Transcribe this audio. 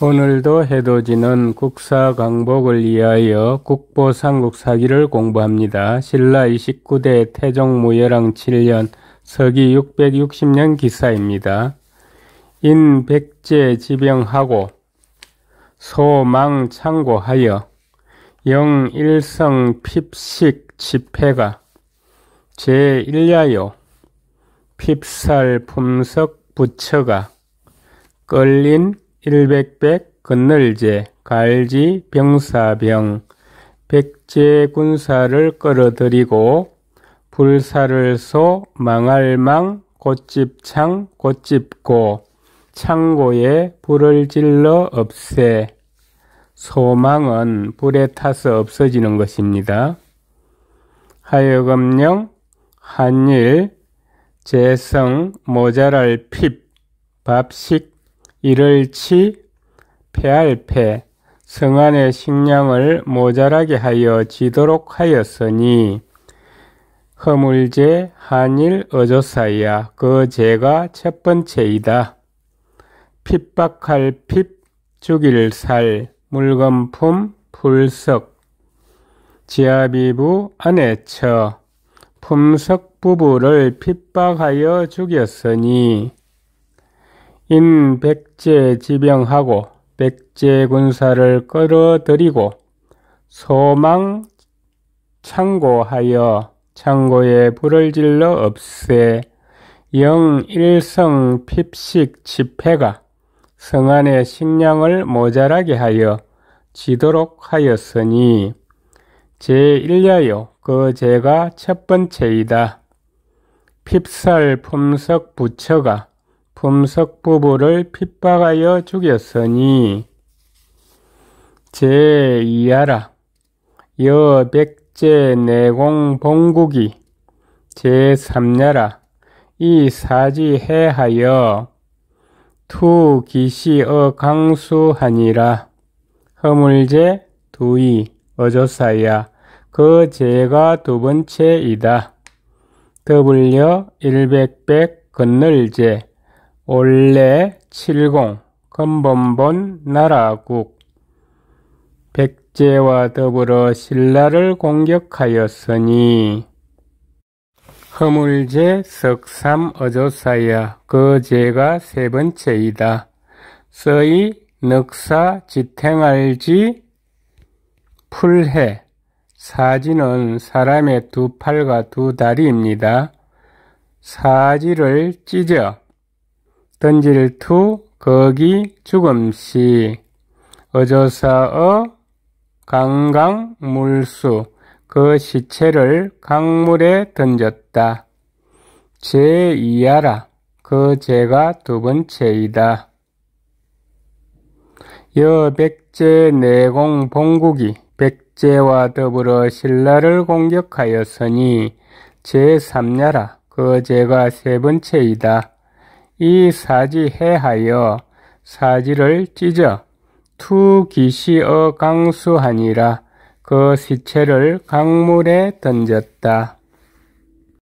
오늘도 해돋이는 국사 강복을 위하여 국보 삼국사기를 공부합니다. 신라 29대 태종 무열왕 7년 서기 660년 기사입니다. 인 백제 지병하고 소망 창고하여 영 일성 핍식 집회가 제1야요 핍살 품석 부처가 끌린 일백백 건널제 갈지 병사병 백제 군사를 끌어들이고 불사를 소 망할망 꽃집창 꽃집고 창고에 불을 질러 없애 소망은 불에 타서 없어지는 것입니다. 하여금령 한일 재성 모자랄 핍 밥식 이를 치 폐할패 성안의 식량을 모자라게 하여 지도록 하였으니 허물제 한일 어조사야 그 죄가 첫 번째이다. 핍박할 핍 죽일 살 물건품 불석 지아비부 아내처 품석 부부를 핍박하여 죽였으니 인 백제 지병하고 백제 군사를 끌어들이고 소망 창고하여 창고에 불을 질러 없애 영일성 핍식 집회가 성 안의 식량을 모자라게 하여 지도록 하였으니 제1야요 그 죄가 첫 번째이다. 핍살 품석 부처가 품석 부부를 핍박하여 죽였으니 제2하라. 여 백제 내공 봉국이 제3야라. 이 사지 해하여 투 기시어 강수하니라. 허물죄 두이 어조사야. 그 죄가 두 번째이다. 더불여 일백백 건널제 올래 칠공 근본본 나라국 백제와 더불어 신라를 공격하였으니 허물죄 석삼 어조사야 그 죄가 세 번째이다. 서이 넉사 지탱할지 풀해 사지는 사람의 두 팔과 두 다리입니다. 사지를 찢어 던질 투 거기 주검시 어조사어 강강 물수 그 시체를 강물에 던졌다. 제2하라 그 죄가 두 번째이다. 여 백제 내공 봉국이 백제와 더불어 신라를 공격하였으니 제3야라 그 죄가 세 번째이다. 이 사지 해하여 사지를 찢어 투 기시어 강수하니라 그 시체를 강물에 던졌다.